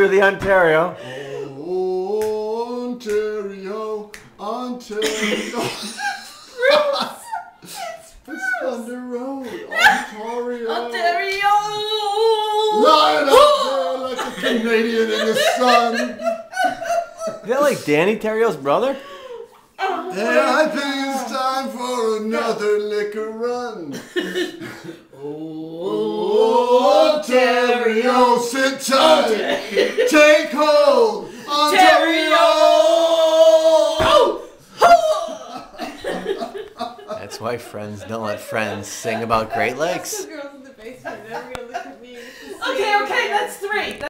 to the Ontario. Ontario, Ontario. it's Thunder Road, Ontario. Ontario. Lying up there like a Canadian in the sun. Is that like Danny Terrio's brother? And I think it's time for another liquor run. Ontario, sit tight, take hold, Ontario. That's why friends don't let friends sing about Great Lakes. Girls in the basement. They're gonna look at me. Okay, okay, that's three.